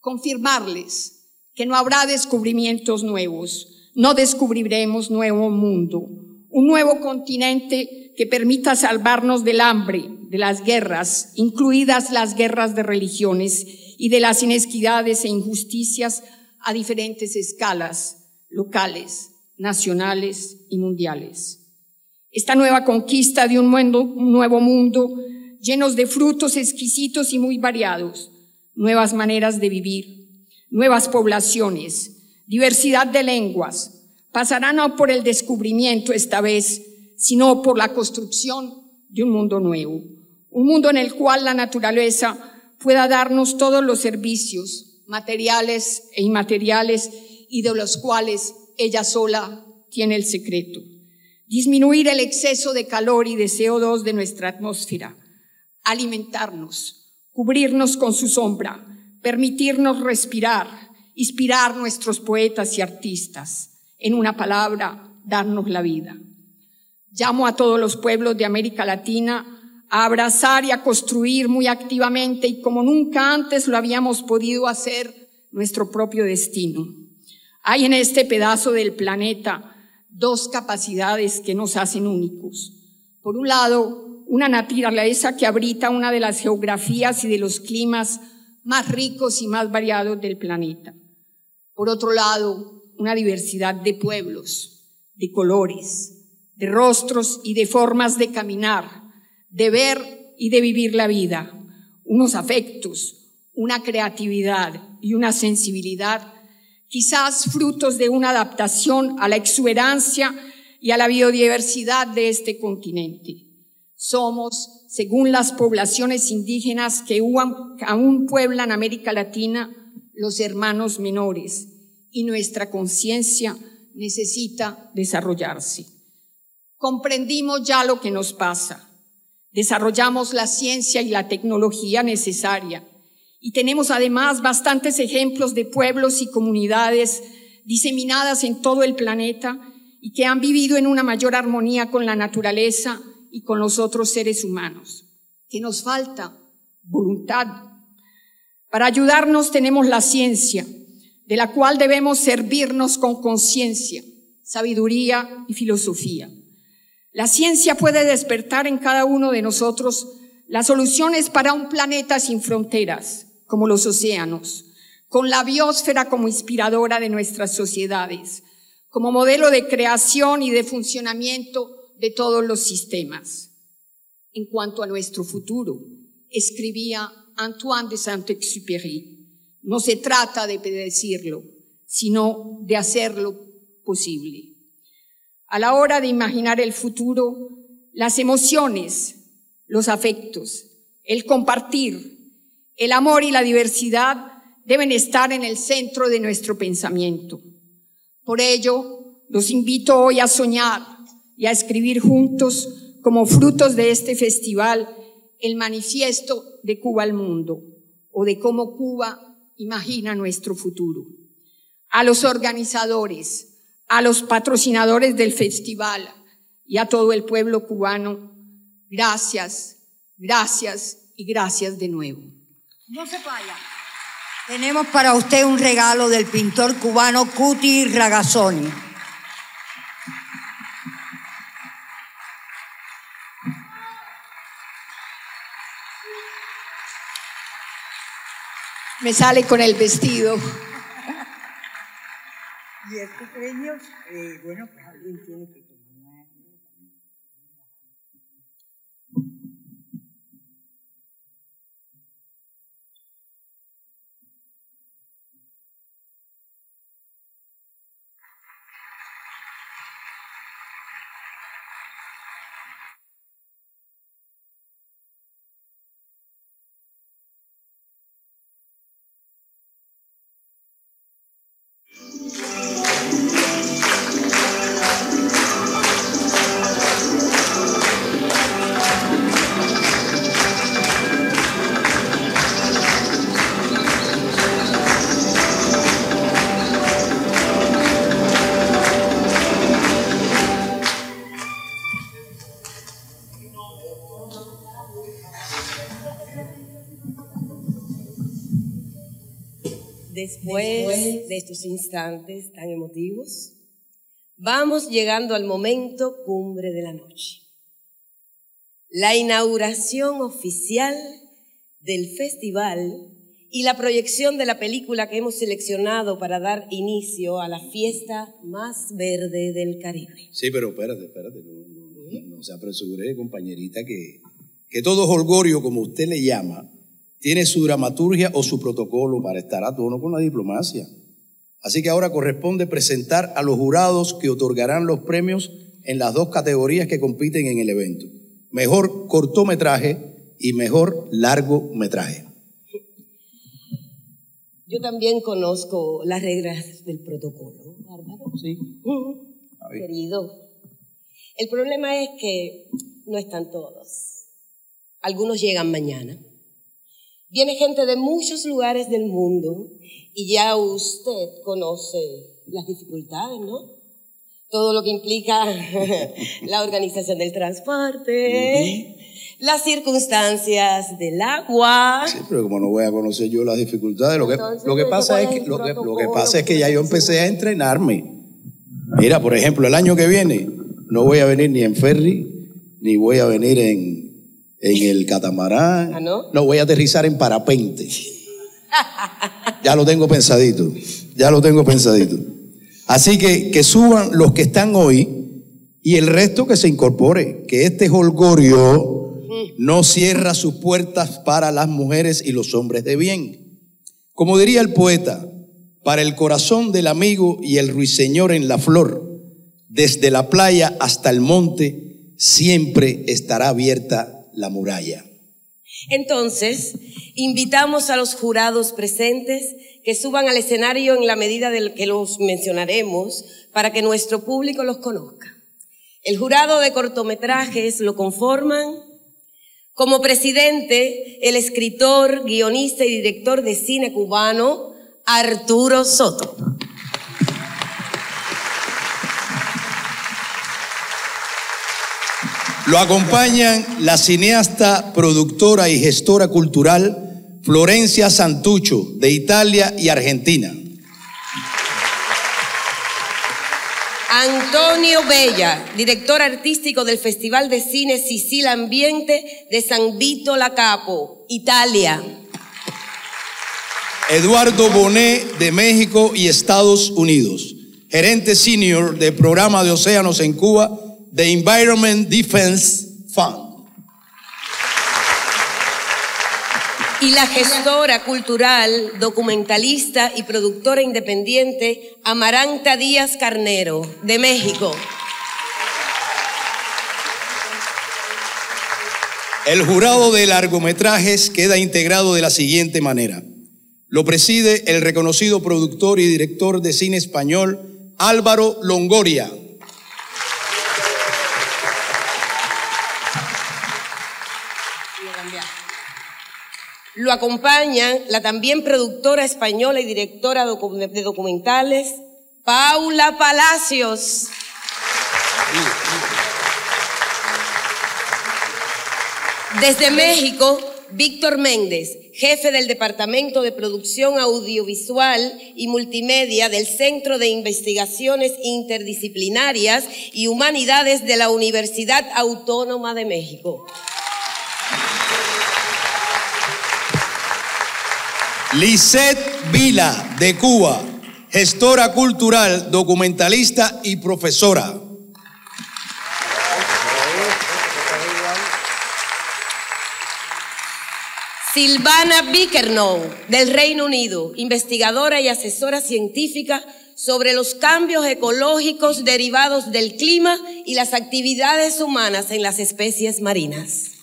confirmarles, que no habrá descubrimientos nuevos, no descubriremos nuevo mundo, un nuevo continente que permita salvarnos del hambre, de las guerras, incluidas las guerras de religiones y de las inesquidades e injusticias a diferentes escalas locales, nacionales y mundiales. Esta nueva conquista de un, mundo, un nuevo mundo llenos de frutos exquisitos y muy variados, nuevas maneras de vivir, nuevas poblaciones, diversidad de lenguas, pasarán por el descubrimiento esta vez, sino por la construcción de un mundo nuevo, un mundo en el cual la naturaleza pueda darnos todos los servicios materiales e inmateriales y de los cuales ella sola tiene el secreto. Disminuir el exceso de calor y de CO2 de nuestra atmósfera, alimentarnos, cubrirnos con su sombra, permitirnos respirar, inspirar nuestros poetas y artistas, en una palabra, darnos la vida. Llamo a todos los pueblos de América Latina a abrazar y a construir muy activamente y como nunca antes lo habíamos podido hacer nuestro propio destino. Hay en este pedazo del planeta dos capacidades que nos hacen únicos. Por un lado, una naturaleza que abrita una de las geografías y de los climas más ricos y más variados del planeta. Por otro lado, una diversidad de pueblos, de colores, de rostros y de formas de caminar, de ver y de vivir la vida, unos afectos, una creatividad y una sensibilidad, quizás frutos de una adaptación a la exuberancia y a la biodiversidad de este continente. Somos, según las poblaciones indígenas que aún pueblan América Latina, los hermanos menores y nuestra conciencia necesita desarrollarse. Comprendimos ya lo que nos pasa. Desarrollamos la ciencia y la tecnología necesaria y tenemos además bastantes ejemplos de pueblos y comunidades diseminadas en todo el planeta y que han vivido en una mayor armonía con la naturaleza y con los otros seres humanos. ¿Qué nos falta? Voluntad. Para ayudarnos tenemos la ciencia, de la cual debemos servirnos con conciencia, sabiduría y filosofía. La ciencia puede despertar en cada uno de nosotros las soluciones para un planeta sin fronteras, como los océanos, con la biosfera como inspiradora de nuestras sociedades, como modelo de creación y de funcionamiento de todos los sistemas. En cuanto a nuestro futuro, escribía Antoine de Saint-Exupéry, no se trata de decirlo, sino de hacerlo posible. A la hora de imaginar el futuro, las emociones, los afectos, el compartir, el amor y la diversidad deben estar en el centro de nuestro pensamiento. Por ello, los invito hoy a soñar y a escribir juntos, como frutos de este festival, el manifiesto de Cuba al mundo o de cómo Cuba imagina nuestro futuro. A los organizadores, a los patrocinadores del festival y a todo el pueblo cubano, gracias, gracias y gracias de nuevo. No se vaya. Tenemos para usted un regalo del pintor cubano Cuti Ragazzoni. Me sale con el vestido. Y estos premios, eh, bueno, pues alguien tiene que Después de estos instantes tan emotivos, vamos llegando al momento cumbre de la noche. La inauguración oficial del festival y la proyección de la película que hemos seleccionado para dar inicio a la fiesta más verde del Caribe. Sí, pero espérate, espérate, no, no, no se apresure, compañerita, que, que todo holgorio, como usted le llama, tiene su dramaturgia o su protocolo para estar a tono con la diplomacia. Así que ahora corresponde presentar a los jurados que otorgarán los premios en las dos categorías que compiten en el evento. Mejor cortometraje y mejor largometraje. Yo también conozco las reglas del protocolo, Bárbaro. Sí. Querido, el problema es que no están todos. Algunos llegan mañana. Viene gente de muchos lugares del mundo y ya usted conoce las dificultades, ¿no? Todo lo que implica [laughs] la organización del transporte, las circunstancias del agua. Sí, pero como no voy a conocer yo las dificultades, lo que, Entonces, lo que pasa es que, lo que, lo que pasa es que ya yo empecé a entrenarme. Mira, por ejemplo, el año que viene no voy a venir ni en ferry, ni voy a venir en, en el catamarán. ¿Ah, no? No, voy a aterrizar en parapente. Ya lo tengo pensadito, ya lo tengo pensadito. Así que que suban los que están hoy y el resto que se incorpore, que este holgorio no cierra sus puertas para las mujeres y los hombres de bien. Como diría el poeta, para el corazón del amigo y el ruiseñor en la flor, desde la playa hasta el monte, siempre estará abierta la muralla. Entonces, invitamos a los jurados presentes que suban al escenario en la medida de que los mencionaremos para que nuestro público los conozca. El jurado de cortometrajes lo conforman como presidente el escritor, guionista y director de cine cubano Arturo Soto. Lo acompañan la cineasta, productora y gestora cultural Florencia Santucho, de Italia y Argentina. Antonio Bella, director artístico del Festival de Cine Sicilia Ambiente de San Vito La Capo, Italia. Eduardo Bonet, de México y Estados Unidos, gerente senior del programa de océanos en Cuba the Environment Defense Fund. Y la gestora cultural, documentalista y productora independiente Amaranta Díaz Carnero, de México. El jurado de largometrajes queda integrado de la siguiente manera. Lo preside el reconocido productor y director de cine español Álvaro Longoria. Lo acompañan la también productora española y directora de documentales, Paula Palacios. Desde México, Víctor Méndez, jefe del Departamento de Producción Audiovisual y Multimedia del Centro de Investigaciones Interdisciplinarias y Humanidades de la Universidad Autónoma de México. Lisette Vila, de Cuba, gestora cultural, documentalista y profesora. Silvana Bickernow, del Reino Unido, investigadora y asesora científica sobre los cambios ecológicos derivados del clima y las actividades humanas en las especies marinas.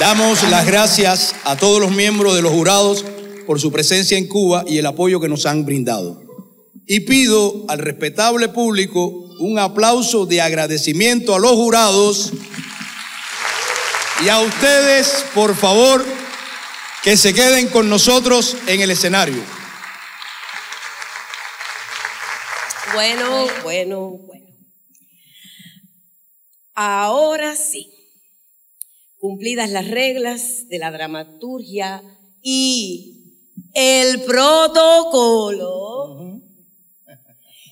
Damos las gracias a todos los miembros de los jurados por su presencia en Cuba y el apoyo que nos han brindado. Y pido al respetable público un aplauso de agradecimiento a los jurados y a ustedes, por favor, que se queden con nosotros en el escenario. Bueno, bueno, bueno. Ahora sí cumplidas las reglas de la dramaturgia y el protocolo,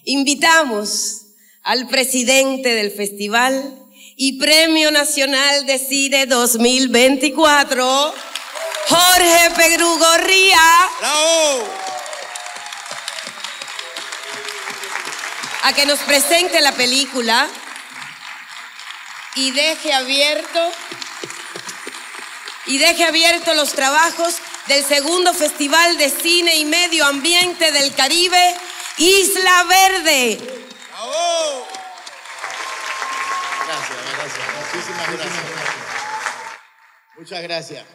invitamos al presidente del festival y Premio Nacional de Cine 2024, Jorge Pedrugorría. A que nos presente la película y deje abierto y deje abiertos los trabajos del segundo Festival de Cine y Medio Ambiente del Caribe, Isla Verde. Gracias, gracias. Muchísimas gracias. Muchas gracias.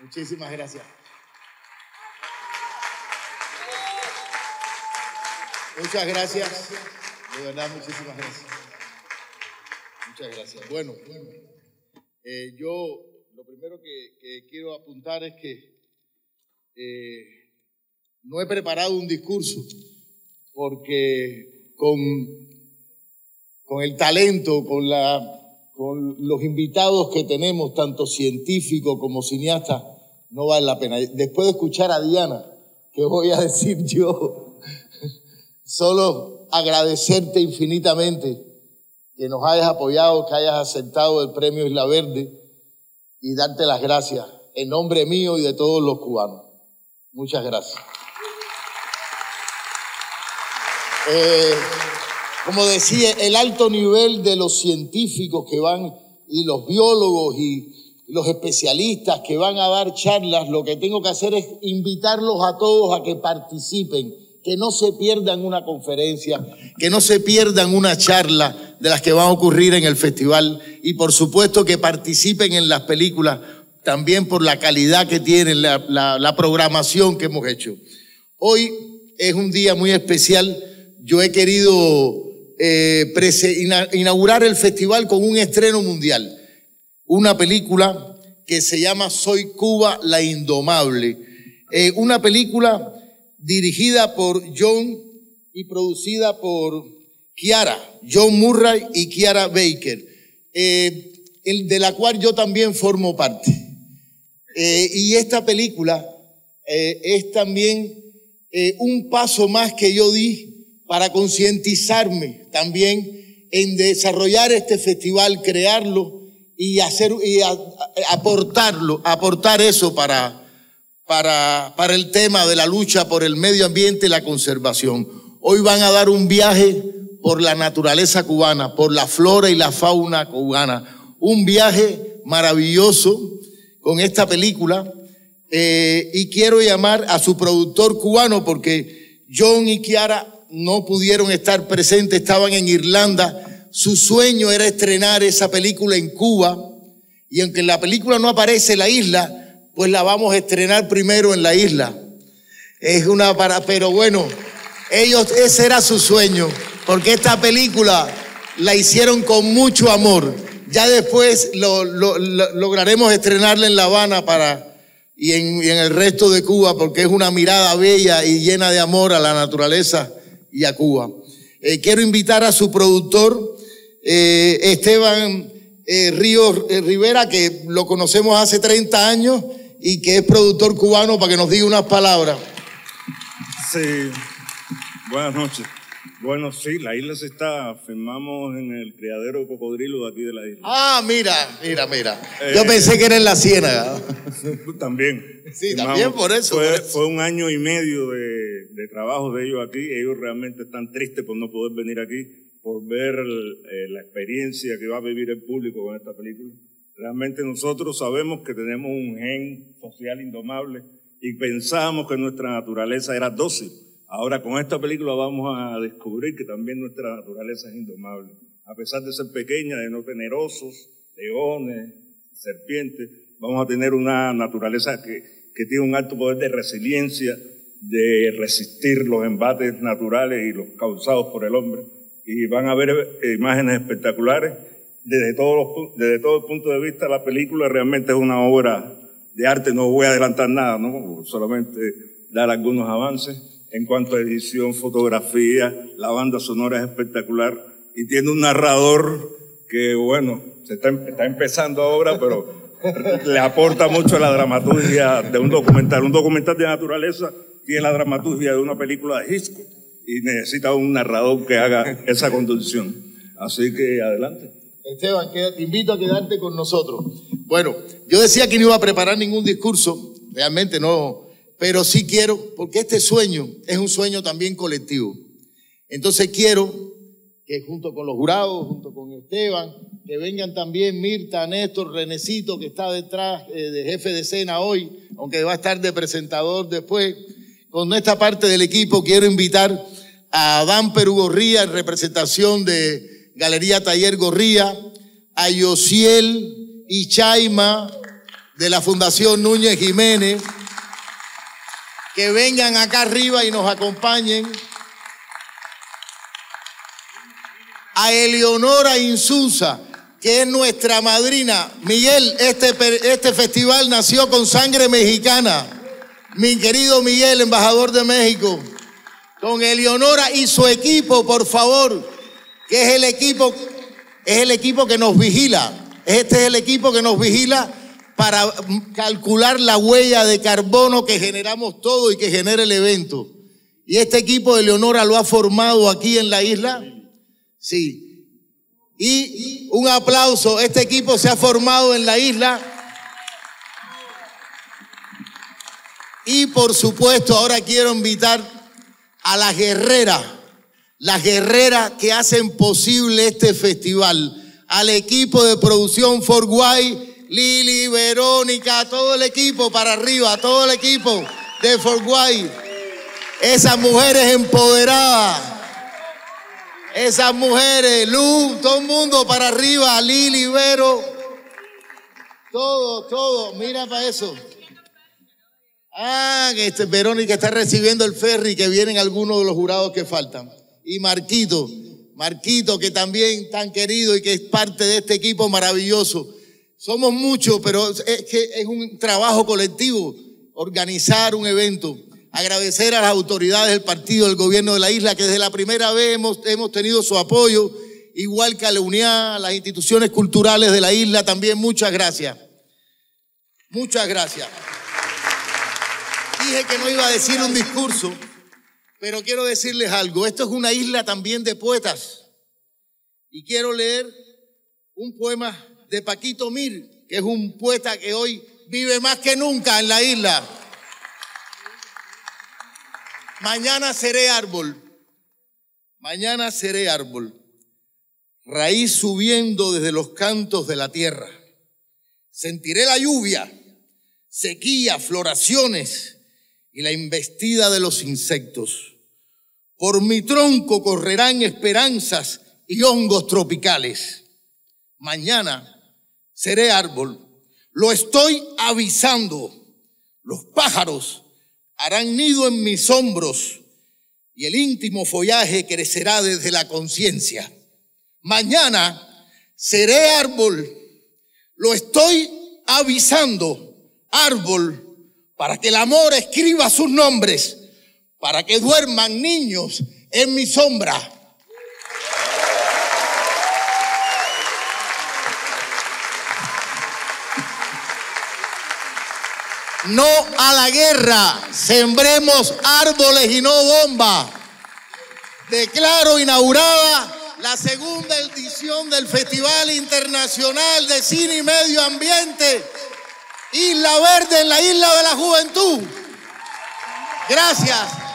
Muchísimas gracias. Muchas gracias. De verdad, muchísimas gracias. Muchas gracias. Bueno, eh, yo lo primero que, quiero apuntar es que eh, no he preparado un discurso porque con, el talento, con, la, con los invitados que tenemos, tanto científicos como cineastas, no vale la pena. Después de escuchar a Diana, ¿qué voy a [laughs] decir yo? Solo agradecerte infinitamente que nos hayas apoyado, que hayas aceptado el premio Isla Verde y darte las gracias en nombre mío y de todos los cubanos. Muchas gracias. Eh, como decía, el alto nivel de los científicos que van y los biólogos y los especialistas que van a dar charlas, lo que tengo que hacer es invitarlos a todos a que participen, que no se pierdan una conferencia, que no se pierdan una charla de las que van a ocurrir en el festival y por supuesto que participen en las películas también por la calidad que tiene la, programación que hemos hecho. Hoy es un día muy especial. Yo he querido eh, inaugurar el festival con un estreno mundial. Una película que se llama Soy Cuba la Indomable. Eh, una película dirigida por John y producida por Kiara, John Murray y Kiara Baker, eh, de la cual yo también formo parte. Eh, y esta película eh, es también un paso más que yo di para concientizarme también en desarrollar este festival, crearlo y hacer y aportarlo, aportar eso para, para, para el tema de la lucha por el medio ambiente y la conservación. Hoy van a dar un viaje por la naturaleza cubana, por la flora y la fauna cubana. Un viaje maravilloso con esta película. Eh, y quiero llamar a su productor cubano porque John y Kiara no pudieron estar presentes, estaban en Irlanda. Su sueño era estrenar esa película en Cuba. Y aunque en la película no aparece la isla, pues la vamos a estrenar primero en la isla. Es una para, pero bueno, ellos, ese era su sueño porque esta película la hicieron con mucho amor. Ya después lo, lograremos estrenarla en La Habana y en, el resto de Cuba, porque es una mirada bella y llena de amor a la naturaleza y a Cuba. Eh, quiero invitar a su productor, eh, Esteban eh, Ríos Rivera, que lo conocemos hace 30 años y que es productor cubano, para que nos diga unas palabras. Sí, buenas noches. Bueno, sí, la isla se está, firmamos en el criadero de cocodrilo de aquí de la isla. Ah, mira, mira, mira. Eh, Yo pensé que era en la ciénaga. También. Sí, también por eso. Fue, un año y medio de, trabajo de ellos aquí. Ellos realmente están tristes por no poder venir aquí, por ver eh, la experiencia que va a vivir el público con esta película. Realmente nosotros sabemos que tenemos un gen social indomable y pensábamos que nuestra naturaleza era dócil Ahora con esta película vamos a descubrir que también nuestra naturaleza es indomable. A pesar de ser pequeña, de no tener osos, leones, serpientes, vamos a tener una naturaleza que, que tiene un alto poder de resiliencia, de resistir los embates naturales y los causados por el hombre. Y van a ver imágenes espectaculares. Desde, todos desde todo el punto de vista, la película realmente es una obra de arte. No voy a adelantar nada, ¿no? solamente dar algunos avances en cuanto a edición, fotografía, la banda sonora es espectacular y tiene un narrador que, bueno, se está, está empezando ahora, pero le aporta mucho a la dramaturgia de un documental. Un documental de naturaleza tiene la dramaturgia de una película de Hitchcock y necesita un narrador que haga esa conducción. Así que adelante. Esteban, te invito a quedarte con nosotros. Bueno, yo decía que no iba a preparar ningún discurso, realmente no, pero sí quiero, porque este sueño es un sueño también colectivo. Entonces quiero que junto con los jurados, junto con Esteban, que vengan también Mirta, Néstor, Renecito, que está detrás eh, de jefe de escena hoy, aunque va a estar de presentador después. Con esta parte del equipo quiero invitar a Adán Perú Gorría en representación de Galería Taller Gorría, a Yosiel y Chaima de la Fundación Núñez Jiménez, que vengan acá arriba y nos acompañen. A Eleonora Insusa, que es nuestra madrina. Miguel, este, este festival nació con sangre mexicana. Mi querido Miguel, embajador de México. Con Eleonora y su equipo, por favor, que es el equipo, es el equipo que nos vigila. Este es el equipo que nos vigila para calcular la huella de carbono que generamos todo y que genera el evento. Y este equipo de Leonora lo ha formado aquí en la isla. Sí. Y un aplauso, este equipo se ha formado en la isla. Y por supuesto, ahora quiero invitar a las guerreras, las guerreras que hacen posible este festival, al equipo de producción Fort White Lili, Verónica, todo el equipo para arriba, todo el equipo de Fort White. Esas mujeres empoderadas. Esas mujeres, Luz, todo el mundo para arriba, Lili, Vero. Todo, todo, mira para eso. Ah, este Verónica está recibiendo el ferry que vienen algunos de los jurados que faltan. Y Marquito, Marquito que también tan querido y que es parte de este equipo maravilloso. Somos muchos, pero es que es un trabajo colectivo organizar un evento. Agradecer a las autoridades del partido, del gobierno de la isla, que desde la primera vez hemos, hemos tenido su apoyo, igual que a la a las instituciones culturales de la isla también. Muchas gracias. Muchas gracias. Dije que no iba a decir un discurso, pero quiero decirles algo. Esto es una isla también de poetas. Y quiero leer un poema de Paquito Mir, que es un poeta que hoy vive más que nunca en la isla. Mañana seré árbol, mañana seré árbol, raíz subiendo desde los cantos de la tierra. Sentiré la lluvia, sequía, floraciones y la investida de los insectos. Por mi tronco correrán esperanzas y hongos tropicales. Mañana seré árbol. Lo estoy avisando. Los pájaros harán nido en mis hombros y el íntimo follaje crecerá desde la conciencia. Mañana seré árbol. Lo estoy avisando. Árbol para que el amor escriba sus nombres, para que duerman niños en mi sombra no a la guerra, sembremos árboles y no bombas. Declaro inaugurada la segunda edición del Festival Internacional de Cine y Medio Ambiente, Isla Verde en la Isla de la Juventud. Gracias.